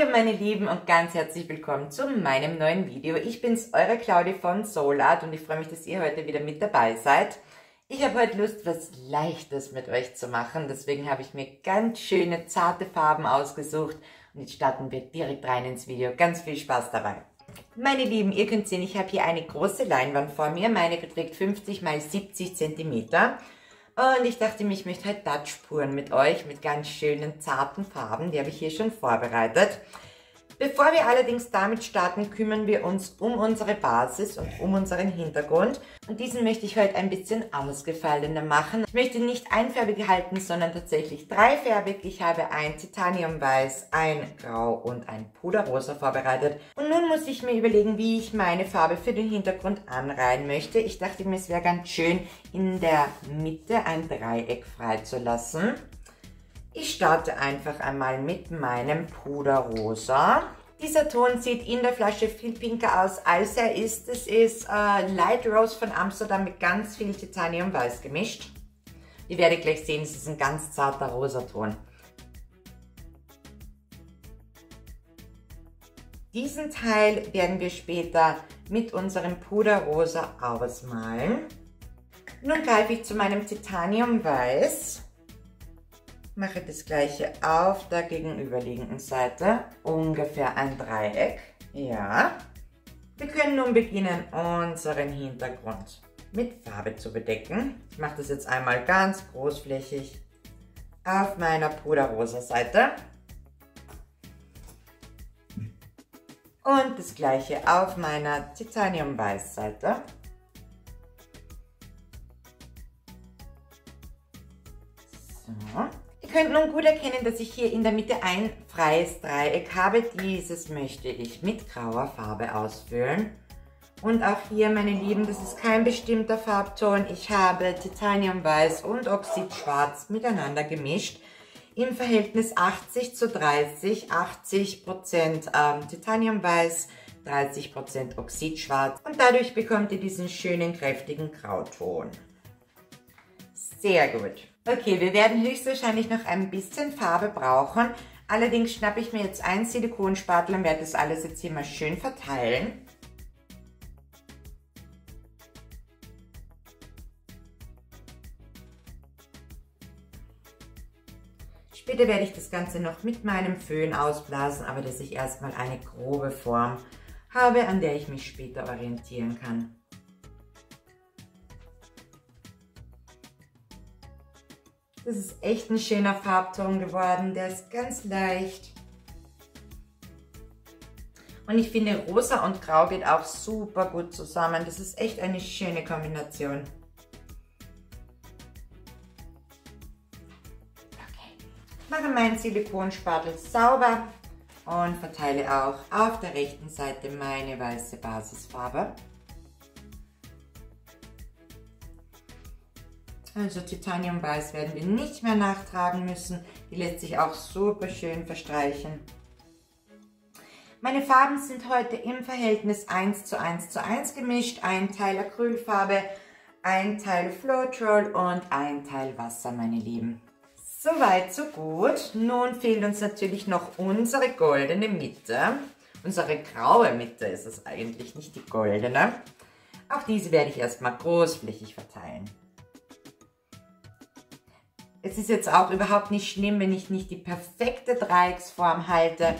Hallo meine Lieben und ganz herzlich willkommen zu meinem neuen Video. Ich bin's, eure Claudi von Soulart und ich freue mich, dass ihr heute wieder mit dabei seid. Ich habe heute Lust, was Leichtes mit euch zu machen, deswegen habe ich mir ganz schöne, zarte Farben ausgesucht und jetzt starten wir direkt rein ins Video. Ganz viel Spaß dabei. Meine Lieben, ihr könnt sehen, ich habe hier eine große Leinwand vor mir. Meine beträgt 50 x 70 cm. Und ich dachte mir, ich möchte halt Dutch-Spuren mit euch, mit ganz schönen, zarten Farben. Die habe ich hier schon vorbereitet. Bevor wir allerdings damit starten, kümmern wir uns um unsere Basis und um unseren Hintergrund. Und diesen möchte ich heute ein bisschen ausgefallener machen. Ich möchte nicht einfärbig halten, sondern tatsächlich dreifärbig. Ich habe ein Titaniumweiß, ein Grau und ein Puderrosa vorbereitet. Und nun muss ich mir überlegen, wie ich meine Farbe für den Hintergrund anreihen möchte. Ich dachte mir, es wäre ganz schön, in der Mitte ein Dreieck freizulassen. Ich starte einfach einmal mit meinem Puderrosa. Dieser Ton sieht in der Flasche viel pinker aus, als er ist. Es ist äh, Light Rose von Amsterdam mit ganz viel Titanium-Weiß gemischt. Ihr werdet gleich sehen, es ist ein ganz zarter Rosaton. Diesen Teil werden wir später mit unserem Puderrosa ausmalen. Nun greife ich zu meinem Titanium Weiß mache das gleiche auf der gegenüberliegenden Seite, ungefähr ein Dreieck. Ja. Wir können nun beginnen, unseren Hintergrund mit Farbe zu bedecken. Ich mache das jetzt einmal ganz großflächig auf meiner puderrosa Seite. Und das gleiche auf meiner Titanium Weiß Seite. Könnt nun gut erkennen, dass ich hier in der Mitte ein freies Dreieck habe. Dieses möchte ich mit grauer Farbe ausfüllen. Und auch hier, meine Lieben, das ist kein bestimmter Farbton. Ich habe Titaniumweiß und Oxidschwarz miteinander gemischt. Im Verhältnis 80 zu 30, 80% ähm, Titaniumweiß, 30% Oxidschwarz. Und dadurch bekommt ihr diesen schönen, kräftigen Grauton. Sehr gut. Okay, wir werden höchstwahrscheinlich noch ein bisschen Farbe brauchen. Allerdings schnappe ich mir jetzt einen Silikonspatel und werde das alles jetzt hier mal schön verteilen. Später werde ich das Ganze noch mit meinem Föhn ausblasen, aber dass ich erstmal eine grobe Form habe, an der ich mich später orientieren kann. Das ist echt ein schöner Farbton geworden. Der ist ganz leicht. Und ich finde, rosa und grau geht auch super gut zusammen. Das ist echt eine schöne Kombination. Okay. Mache meinen Silikonspatel sauber und verteile auch auf der rechten Seite meine weiße Basisfarbe. Also Titanium Weiß werden wir nicht mehr nachtragen müssen. Die lässt sich auch super schön verstreichen. Meine Farben sind heute im Verhältnis 1 zu 1 zu 1 gemischt. Ein Teil Acrylfarbe, ein Teil Floetrol und ein Teil Wasser, meine Lieben. Soweit, so gut. Nun fehlt uns natürlich noch unsere goldene Mitte. Unsere graue Mitte ist es eigentlich, nicht die goldene. Auch diese werde ich erstmal großflächig verteilen. Es ist jetzt auch überhaupt nicht schlimm, wenn ich nicht die perfekte Dreiecksform halte.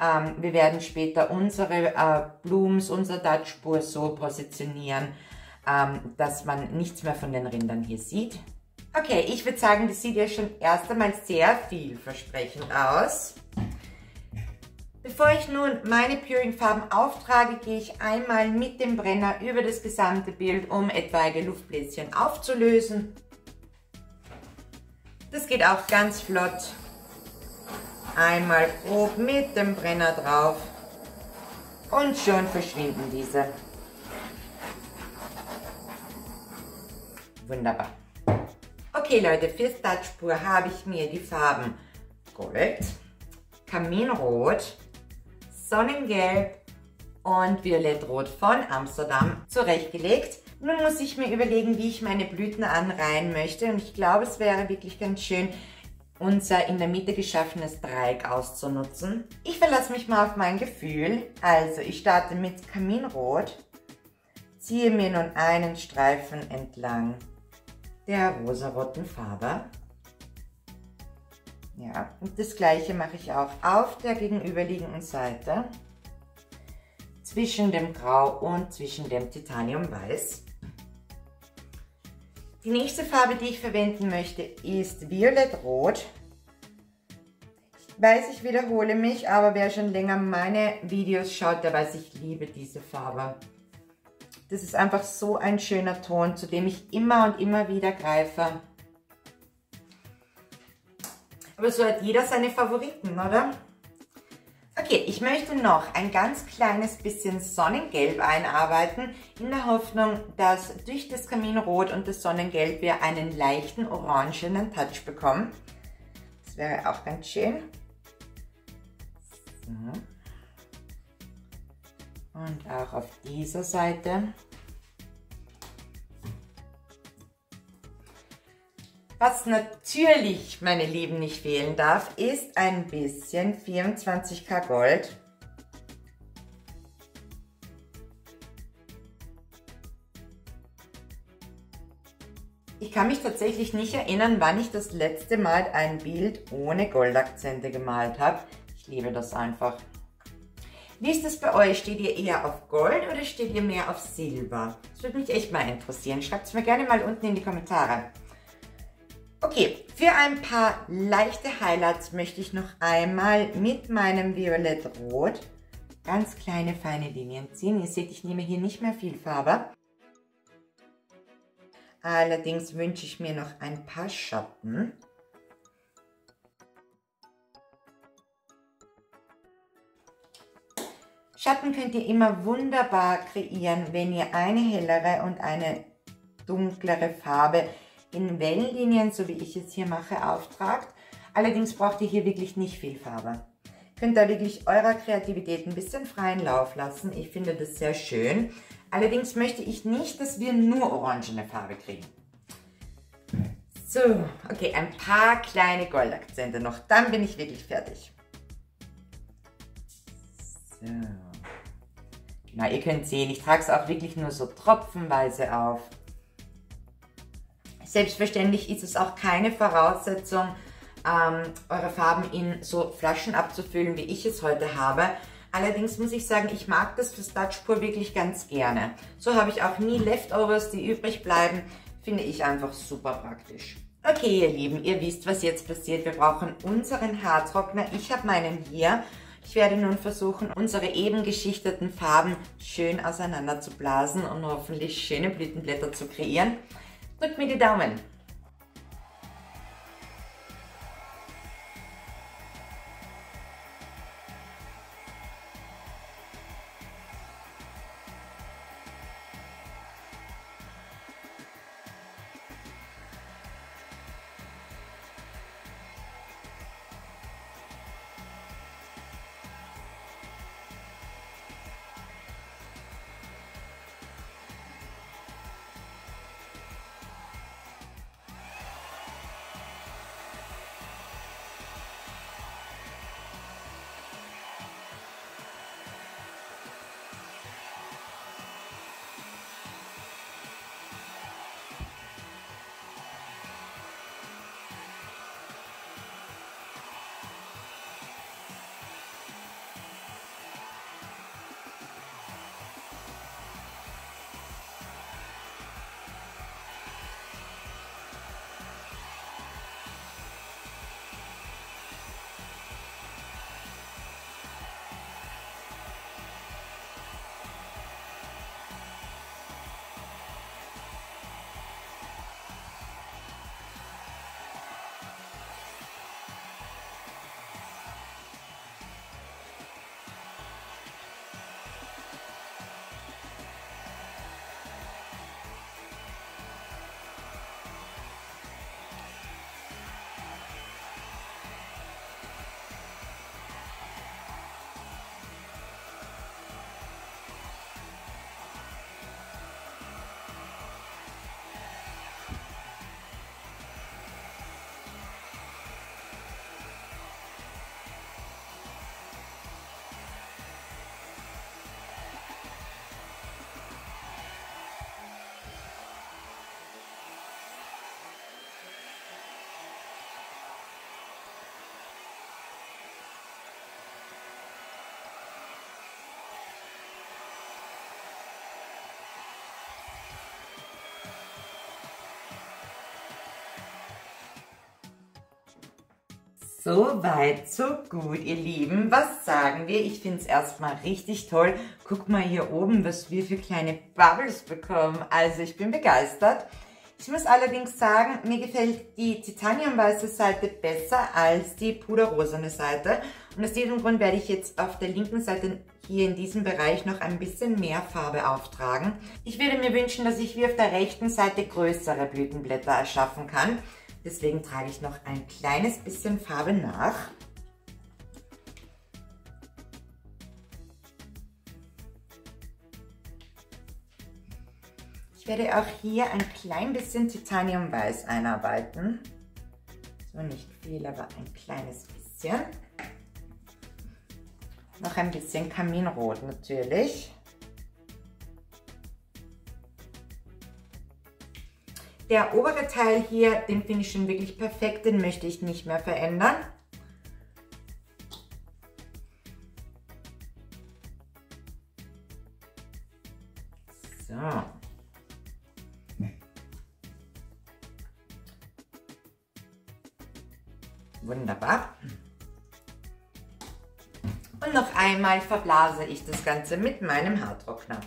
Ähm, wir werden später unsere äh, Blooms, unsere Dutch-Spur so positionieren, ähm, dass man nichts mehr von den Rindern hier sieht. Okay, ich würde sagen, das sieht ja schon erst einmal sehr vielversprechend aus. Bevor ich nun meine Puring-Farben auftrage, gehe ich einmal mit dem Brenner über das gesamte Bild, um etwaige Luftbläschen aufzulösen. Das geht auch ganz flott. Einmal grob mit dem Brenner drauf und schon verschwinden diese. Wunderbar. Okay Leute, für Stadtspur habe ich mir die Farben Gold, Kaminrot, Sonnengelb und Violettrot von Amsterdam zurechtgelegt. Nun muss ich mir überlegen, wie ich meine Blüten anreihen möchte und ich glaube, es wäre wirklich ganz schön, unser in der Mitte geschaffenes Dreieck auszunutzen. Ich verlasse mich mal auf mein Gefühl. Also ich starte mit Kaminrot, ziehe mir nun einen Streifen entlang der rosaroten Farbe. Ja, und das gleiche mache ich auch auf der gegenüberliegenden Seite zwischen dem Grau und zwischen dem Titaniumweiß. Die nächste Farbe, die ich verwenden möchte, ist Violettrot. Ich weiß, ich wiederhole mich, aber wer schon länger meine Videos schaut, der weiß, ich liebe diese Farbe. Das ist einfach so ein schöner Ton, zu dem ich immer und immer wieder greife. Aber so hat jeder seine Favoriten, oder? Okay, ich möchte noch ein ganz kleines bisschen Sonnengelb einarbeiten, in der Hoffnung, dass durch das Kaminrot und das Sonnengelb wir einen leichten orangenen Touch bekommen. Das wäre auch ganz schön. So. Und auch auf dieser Seite. Was natürlich, meine Lieben, nicht fehlen darf, ist ein bisschen 24K Gold. Ich kann mich tatsächlich nicht erinnern, wann ich das letzte Mal ein Bild ohne Goldakzente gemalt habe. Ich liebe das einfach. Wie ist das bei euch? Steht ihr eher auf Gold oder steht ihr mehr auf Silber? Das würde mich echt mal interessieren. Schreibt es mir gerne mal unten in die Kommentare. Okay, für ein paar leichte Highlights möchte ich noch einmal mit meinem Violett Rot ganz kleine feine Linien ziehen. Ihr seht, ich nehme hier nicht mehr viel Farbe. Allerdings wünsche ich mir noch ein paar Schatten. Schatten könnt ihr immer wunderbar kreieren, wenn ihr eine hellere und eine dunklere Farbe in Wellenlinien, so wie ich es hier mache, auftragt. Allerdings braucht ihr hier wirklich nicht viel Farbe. Könnt da wirklich eurer Kreativität ein bisschen freien Lauf lassen. Ich finde das sehr schön. Allerdings möchte ich nicht, dass wir nur orangene Farbe kriegen. So, okay, ein paar kleine Goldakzente noch. Dann bin ich wirklich fertig. So. Genau, ihr könnt sehen, ich trage es auch wirklich nur so tropfenweise auf. Selbstverständlich ist es auch keine Voraussetzung, ähm, eure Farben in so Flaschen abzufüllen, wie ich es heute habe. Allerdings muss ich sagen, ich mag das fürs Dutch Pur wirklich ganz gerne. So habe ich auch nie Leftovers, die übrig bleiben. Finde ich einfach super praktisch. Okay, ihr Lieben, ihr wisst, was jetzt passiert. Wir brauchen unseren Haartrockner. Ich habe meinen hier. Ich werde nun versuchen, unsere eben geschichteten Farben schön auseinander zu blasen und hoffentlich schöne Blütenblätter zu kreieren. Drückt mir die Daumen. So weit, so gut, ihr Lieben. Was sagen wir? Ich finde es erstmal richtig toll. Guck mal hier oben, was wir für kleine Bubbles bekommen. Also ich bin begeistert. Ich muss allerdings sagen, mir gefällt die titaniumweiße Seite besser als die puderrosene Seite. Und aus diesem Grund werde ich jetzt auf der linken Seite hier in diesem Bereich noch ein bisschen mehr Farbe auftragen. Ich würde mir wünschen, dass ich wie auf der rechten Seite größere Blütenblätter erschaffen kann. Deswegen trage ich noch ein kleines bisschen Farbe nach. Ich werde auch hier ein klein bisschen Titaniumweiß einarbeiten. So nicht viel, aber ein kleines bisschen. Noch ein bisschen Kaminrot natürlich. Der obere Teil hier, den finde ich schon wirklich perfekt, den möchte ich nicht mehr verändern. So. Wunderbar. Und noch einmal verblase ich das Ganze mit meinem Haartrockner.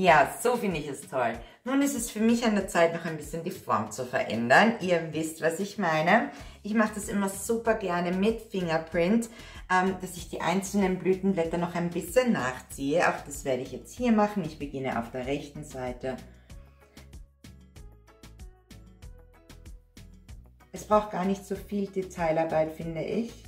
Ja, so finde ich es toll. Nun ist es für mich an der Zeit, noch ein bisschen die Form zu verändern. Ihr wisst, was ich meine. Ich mache das immer super gerne mit Fingerprint, ähm, dass ich die einzelnen Blütenblätter noch ein bisschen nachziehe. Auch das werde ich jetzt hier machen. Ich beginne auf der rechten Seite. Es braucht gar nicht so viel Detailarbeit, finde ich.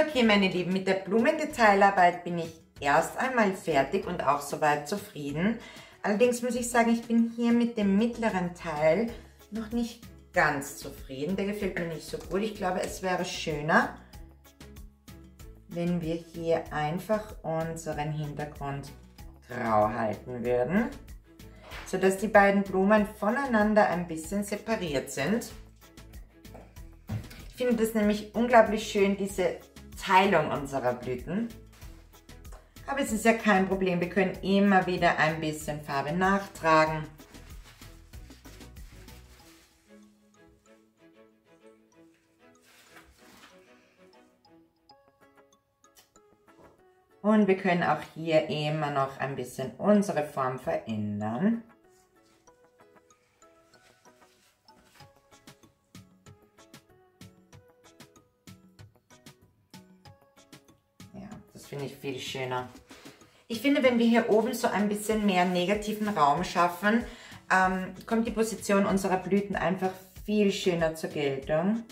Okay, meine Lieben, mit der Blumendetailarbeit bin ich erst einmal fertig und auch soweit zufrieden. Allerdings muss ich sagen, ich bin hier mit dem mittleren Teil noch nicht ganz zufrieden. Der gefällt mir nicht so gut. Ich glaube, es wäre schöner, wenn wir hier einfach unseren Hintergrund grau halten würden, sodass die beiden Blumen voneinander ein bisschen separiert sind. Ich finde das nämlich unglaublich schön, diese Teilung unserer Blüten. Aber es ist ja kein Problem, wir können immer wieder ein bisschen Farbe nachtragen. Und wir können auch hier immer noch ein bisschen unsere Form verändern. Finde ich viel schöner. Ich finde, wenn wir hier oben so ein bisschen mehr negativen Raum schaffen, ähm, kommt die Position unserer Blüten einfach viel schöner zur Geltung.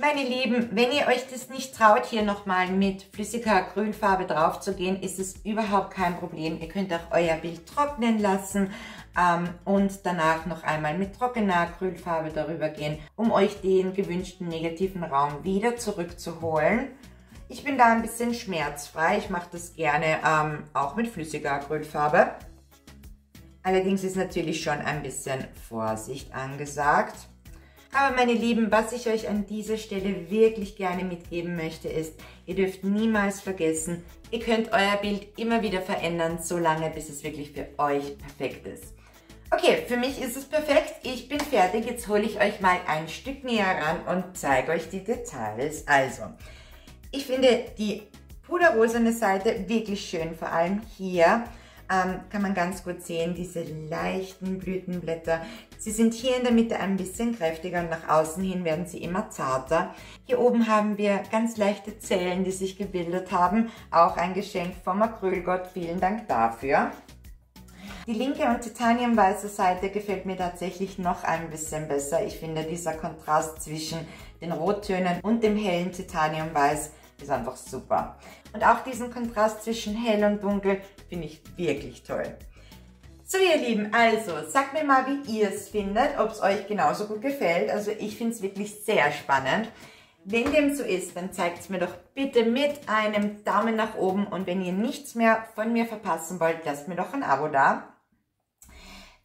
Meine Lieben, wenn ihr euch das nicht traut, hier nochmal mit flüssiger Grünfarbe drauf zu gehen, ist es überhaupt kein Problem. Ihr könnt auch euer Bild trocknen lassen ähm, und danach noch einmal mit trockener Acrylfarbe darüber gehen, um euch den gewünschten negativen Raum wieder zurückzuholen. Ich bin da ein bisschen schmerzfrei. Ich mache das gerne ähm, auch mit flüssiger Acrylfarbe. Allerdings ist natürlich schon ein bisschen Vorsicht angesagt. Aber meine Lieben, was ich euch an dieser Stelle wirklich gerne mitgeben möchte, ist, ihr dürft niemals vergessen, ihr könnt euer Bild immer wieder verändern, solange bis es wirklich für euch perfekt ist. Okay, für mich ist es perfekt. Ich bin fertig. Jetzt hole ich euch mal ein Stück näher ran und zeige euch die Details. Also, ich finde die puderrosene Seite wirklich schön, vor allem hier ähm, kann man ganz gut sehen, diese leichten Blütenblätter. Sie sind hier in der Mitte ein bisschen kräftiger und nach außen hin werden sie immer zarter. Hier oben haben wir ganz leichte Zellen, die sich gebildet haben. Auch ein Geschenk vom Acrylgott. Vielen Dank dafür. Die linke und titaniumweiße Seite gefällt mir tatsächlich noch ein bisschen besser. Ich finde dieser Kontrast zwischen den Rottönen und dem hellen Titaniumweiß ist einfach super. Und auch diesen Kontrast zwischen hell und dunkel finde ich wirklich toll. So ihr Lieben, also sagt mir mal, wie ihr es findet, ob es euch genauso gut gefällt. Also ich finde es wirklich sehr spannend. Wenn dem so ist, dann zeigt es mir doch bitte mit einem Daumen nach oben und wenn ihr nichts mehr von mir verpassen wollt, lasst mir doch ein Abo da.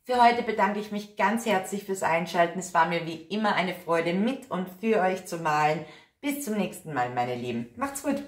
Für heute bedanke ich mich ganz herzlich fürs Einschalten. Es war mir wie immer eine Freude, mit und für euch zu malen. Bis zum nächsten Mal, meine Lieben. Macht's gut!